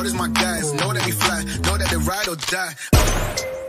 Brothers my guys, know that we fly, know that they ride or die.